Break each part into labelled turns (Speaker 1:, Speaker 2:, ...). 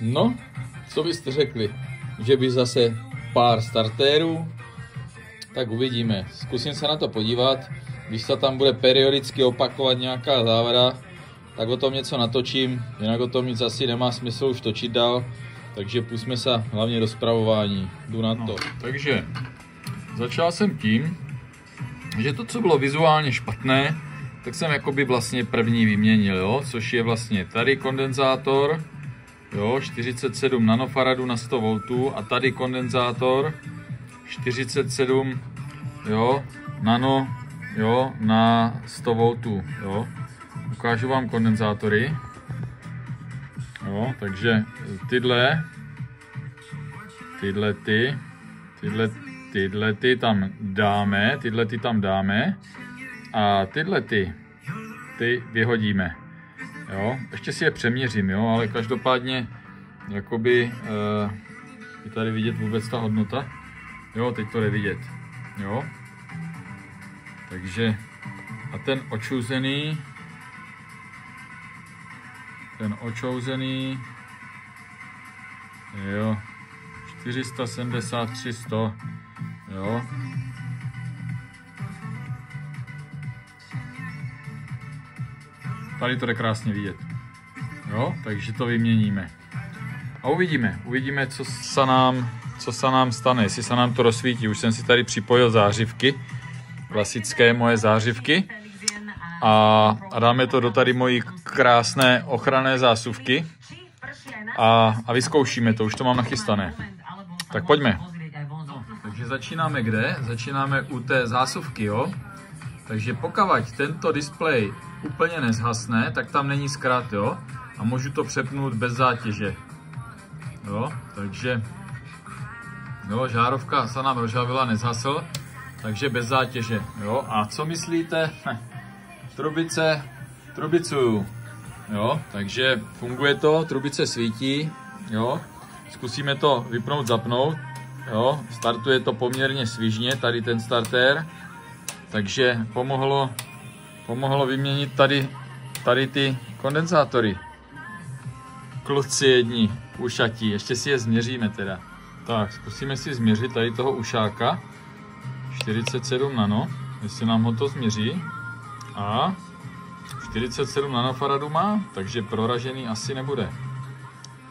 Speaker 1: No, co byste řekli? Že by zase pár startérů? Tak uvidíme. Zkusím se na to podívat. Když se tam bude periodicky opakovat nějaká závada, tak o tom něco natočím, jinak o tom nic asi nemá smysl už točit dál, takže pusme se hlavně do zpravování. Jdu na to. No, takže začal jsem tím, že to, co bylo vizuálně špatné, tak jsem jakoby vlastně první vyměnil, jo? což je vlastně tady kondenzátor, jo, 47 nanofaradů na 100 V a tady kondenzátor 47 jo, nano jo, na 100 V, jo. Ukážu vám kondenzátory. Jo, takže tyhle, tyhle ty, tyhle, tyhle ty tam dáme, tyhle ty tam dáme a tyhle ty, ty vyhodíme. Jo, ještě si je přeměřím, jo, ale každopádně jakoby uh, je tady vidět vůbec ta hodnota. Jo, teď to jde vidět. Jo. Takže a ten očuzený ten očouzený jo 473 100 jo tady to jde krásně vidět jo takže to vyměníme a uvidíme uvidíme co se nám co se nám stane jestli se nám to rozsvítí už jsem si tady připojil zářivky klasické moje zářivky a, a dáme to do tady mojí krásné ochranné zásuvky a, a vyzkoušíme to, už to mám nachystané. Tak pojďme. Takže začínáme kde? Začínáme u té zásuvky, jo? Takže pokud tento displej úplně nezhasne, tak tam není zkrát, jo? A můžu to přepnout bez zátěže. Jo, takže jo, žárovka se nám rozžavila, nezhasl, takže bez zátěže. Jo, a co myslíte? trubice trubicuju. Jo, takže funguje to, trubice svítí, jo. Zkusíme to vypnout, zapnout, jo. Startuje to poměrně svižně, tady ten starter. Takže pomohlo, pomohlo vyměnit tady, tady ty kondenzátory. Kluci jedni, ušatí, ještě si je změříme teda. Tak, zkusíme si změřit tady toho ušáka. 47 nano, jestli nám ho to změří. A 47 nanofaradů má, takže proražený asi nebude.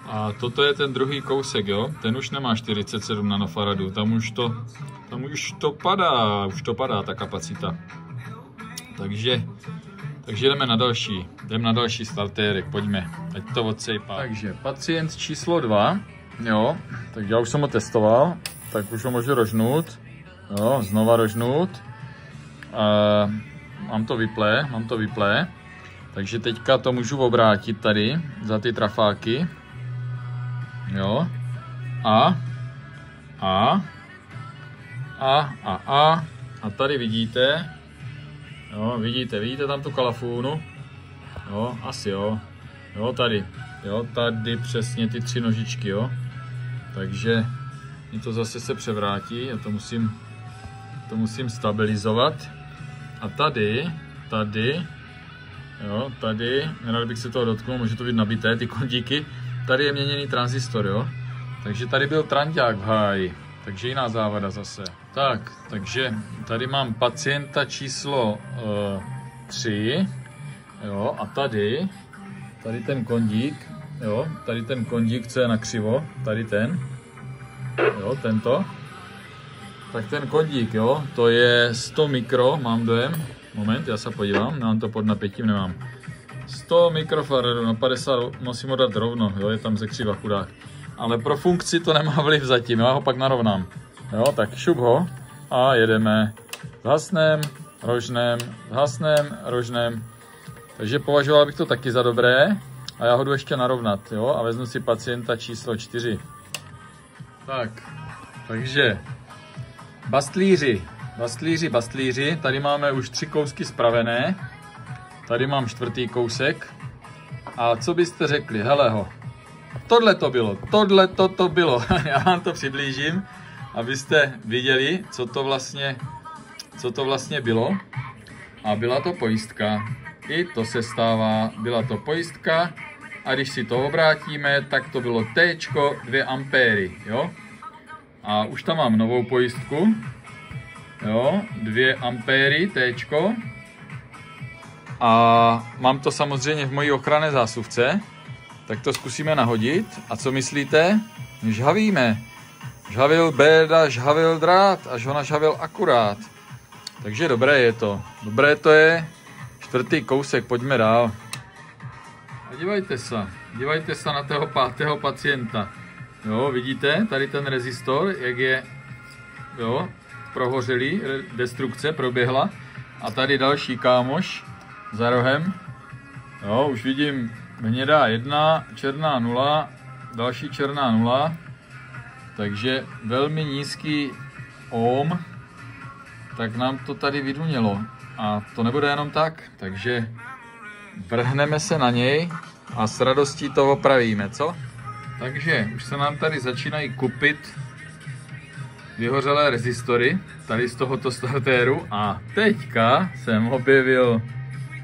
Speaker 1: A toto je ten druhý kousek, jo? Ten už nemá 47 nanofaradů, tam už to, tam už to padá, už to padá ta kapacita. Takže, takže jdeme na další, jdeme na další startérek, pojďme, ať to odsejpá. Takže pacient číslo 2, jo, tak já už jsem ho testoval, tak už ho můžu rožnout, jo, znova rožnout. Uh, mám to vyplé, mám to vyplé. Takže teďka to můžu obrátit tady za ty trafáky. Jo. A. A. A. A. A. A tady vidíte. Jo, vidíte, vidíte tam tu kalafůnu? Jo, asi jo. Jo, tady. Jo, tady přesně ty tři nožičky, jo. Takže mi to zase se převrátí, já to musím, to musím stabilizovat. A tady, tady, jo, tady, nerad bych se toho dotknul, může to být nabité, ty kondíky. Tady je měněný tranzistor, jo. Takže tady byl tranďák v háji, takže jiná závada zase. Tak, takže tady mám pacienta číslo uh, 3, jo, a tady, tady ten kondík, jo, tady ten kondík, co je na křivo, tady ten, jo, tento, tak ten kondík, jo, to je 100 mikro, mám dojem. Moment, já se podívám, mám to pod napětím, nemám. 100 mikrofaradů na 50, musím ho dát rovno, jo, je tam ze křiva chudák. Ale pro funkci to nemá vliv zatím, já ho pak narovnám. Jo, tak šup ho a jedeme. Zhasnem, rožnem, zhasnem, rožnem. Takže považoval bych to taky za dobré a já ho jdu ještě narovnat, jo, a vezmu si pacienta číslo 4. Tak, takže Bastlíři, bastlíři, bastlíři. Tady máme už tři kousky spravené. Tady mám čtvrtý kousek. A co byste řekli? Hele ho. Tohle to bylo, tohle to to bylo. Já vám to přiblížím, abyste viděli, co to vlastně, co to vlastně bylo. A byla to pojistka. I to se stává, byla to pojistka a když si to obrátíme, tak to bylo T, 2 ampéry, jo. A už tam mám novou pojistku, jo, 2 ampéry T. A mám to samozřejmě v mojí ochranné zásuvce, tak to zkusíme nahodit. A co myslíte? Žhavíme. Žhavil béda, žhavil drát, až ho nažhavil akurát. Takže dobré je to. Dobré to je. Čtvrtý kousek, pojďme dál. A dívejte se, dívejte se na toho pátého pacienta. Jo, vidíte, tady ten rezistor, jak je, jo, prohořelý, destrukce proběhla. A tady další kámoš za rohem. Jo, už vidím hnědá jedna, černá nula, další černá nula. Takže velmi nízký ohm, tak nám to tady vydunělo. A to nebude jenom tak, takže vrhneme se na něj a s radostí to opravíme, co? Takže už se nám tady začínají kupit vyhořelé rezistory tady z tohoto startéru a teďka jsem objevil,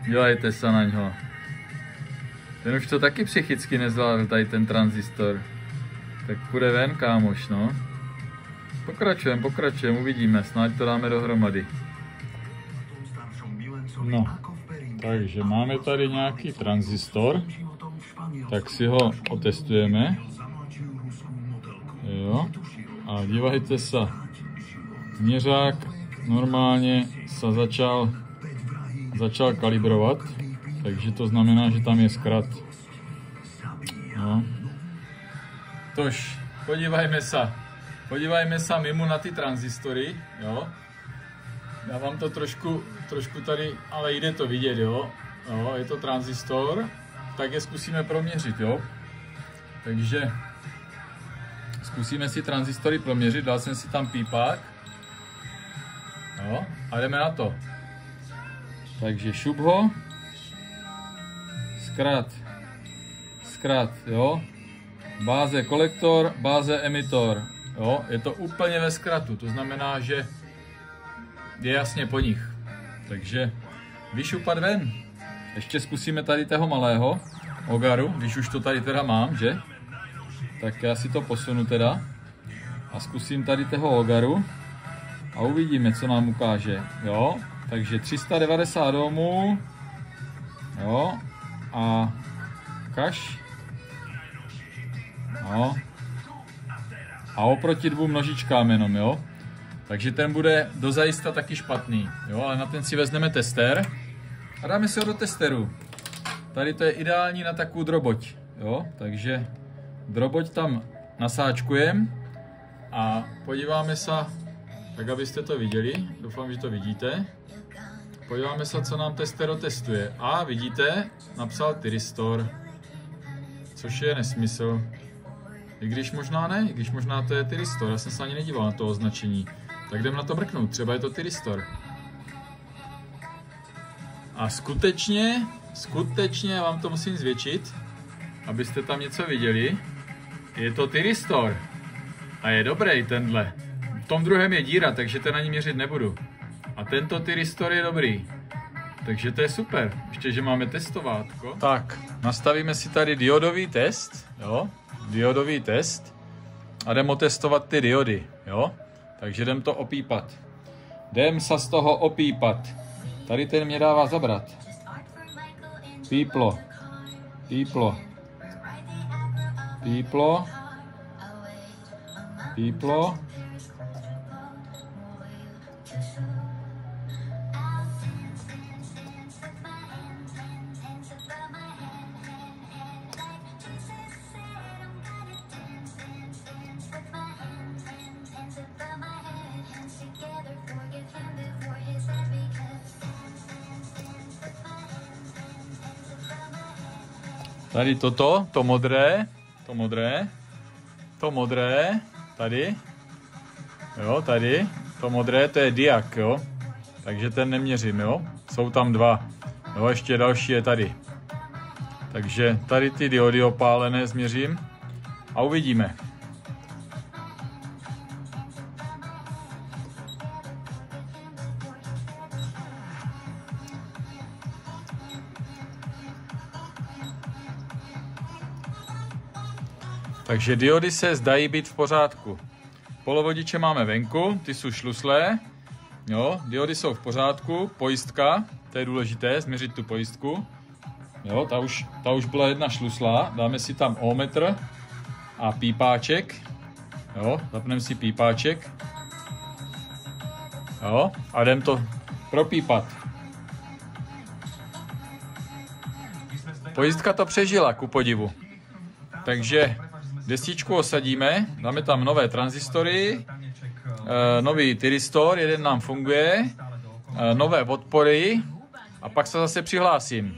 Speaker 1: dělejte se na něho. Ten už to taky psychicky nezvládl, tady ten tranzistor. Tak půjde ven, kámoš, no. Pokračujeme, pokračujeme, uvidíme, snad to dáme dohromady. No, takže máme tady nějaký tranzistor, tak si ho otestujeme. Jo, a dívajte se, měřák normálně se začal, začal kalibrovat, takže to znamená, že tam je zkrat. No. Tož, podívajme se. Podívajme se mimo na ty transistory, jo. Já vám to trošku, trošku tady, ale jde to vidět, jo. jo je to tranzistor, tak je zkusíme proměřit, jo. Takže zkusíme si transistory proměřit, dal jsem si tam pípák. Jo, a jdeme na to. Takže šup ho. Zkrat. Zkrat, jo. Báze kolektor, báze emitor. Jo, je to úplně ve zkratu, to znamená, že je jasně po nich. Takže vyšupat ven. Ještě zkusíme tady toho malého ogaru, když už to tady teda mám, že? Tak já si to posunu teda a zkusím tady toho ogaru a uvidíme, co nám ukáže. Jo, takže 390 domů, jo, a kaš, jo, a oproti dvou nožičkám jenom, jo. Takže ten bude dozajista taky špatný, jo, ale na ten si vezmeme tester. A dáme si ho do testeru. Tady to je ideální na takovou droboť, jo, takže droboť tam nasáčkujem. A podíváme se, tak abyste to viděli, doufám, že to vidíte. Podíváme se, co nám testero testuje. A vidíte, napsal Tyristor, což je nesmysl. I když možná ne, i když možná to je Tyristor, já jsem se ani nedíval na to označení. Tak jdem na to mrknout, třeba je to Tyristor. A skutečně, skutečně vám to musím zvětšit, abyste tam něco viděli. Je to Tyristor. A je dobrý tenhle. V tom druhém je díra, takže ten ani měřit nebudu. A tento Tyristor je dobrý. Takže to je super. Ještě, že máme testovátko. Tak, nastavíme si tady diodový test. Jo, diodový test. A jdem otestovat ty diody. Jo, takže jdem to opípat. Jdem se z toho opípat. Tady ten mě dává zabrat. Píplo. Píplo. Píplo. Píplo. Tady toto, to modré, to modré, to modré, tady, jo, tady, to modré, to je diak, jo, takže ten neměřím, jo, jsou tam dva, jo, ještě další je tady. Takže tady ty diody opálené změřím a uvidíme. Takže diody se zdají být v pořádku. Polovodiče máme venku, ty jsou šluslé. Jo, diody jsou v pořádku, pojistka, to je důležité, změřit tu pojistku. Jo, ta už, ta už byla jedna šlusla, dáme si tam ohmetr a pípáček. Jo, zapneme si pípáček. Jo, a jdem to propípat. Pojistka to přežila, ku podivu. Takže destičku osadíme, dáme tam nové transistory, eh, nový tyristor, jeden nám funguje, eh, nové podpory a pak se zase přihlásím.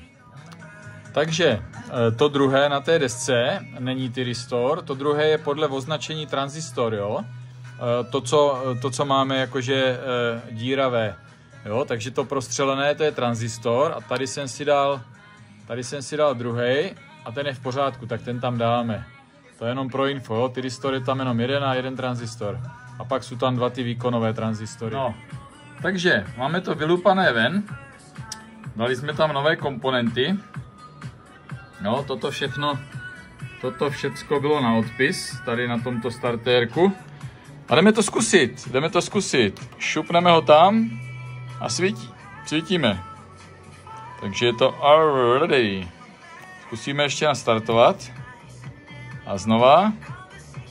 Speaker 1: Takže eh, to druhé na té desce není tyristor, to druhé je podle označení tranzistor, jo. To, co, to, co máme jakože díravé, jo, takže to prostřelené, to je tranzistor a tady jsem si dal, tady jsem si dal druhý a ten je v pořádku, tak ten tam dáme. To je jenom pro info, jo? tyristor je tam jenom jeden a jeden tranzistor. A pak jsou tam dva ty výkonové tranzistory. No, takže máme to vylupané ven. Dali jsme tam nové komponenty. No, toto všechno, toto všecko bylo na odpis, tady na tomto startérku. A jdeme to zkusit, jdeme to zkusit. Šupneme ho tam a svítí, svítíme. Takže je to ready. Zkusíme ještě nastartovat. A znova.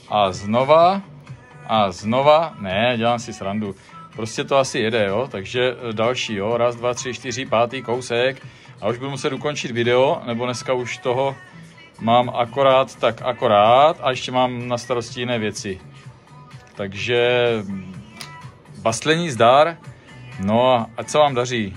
Speaker 1: A znova. A znova. Ne, dělám si srandu. Prostě to asi jede, jo. Takže e, další, jo. Raz, dva, tři, čtyři, pátý kousek. A už budu muset ukončit video, nebo dneska už toho mám akorát tak akorát a ještě mám na starosti jiné věci. Takže bastlení zdar. No a se vám daří.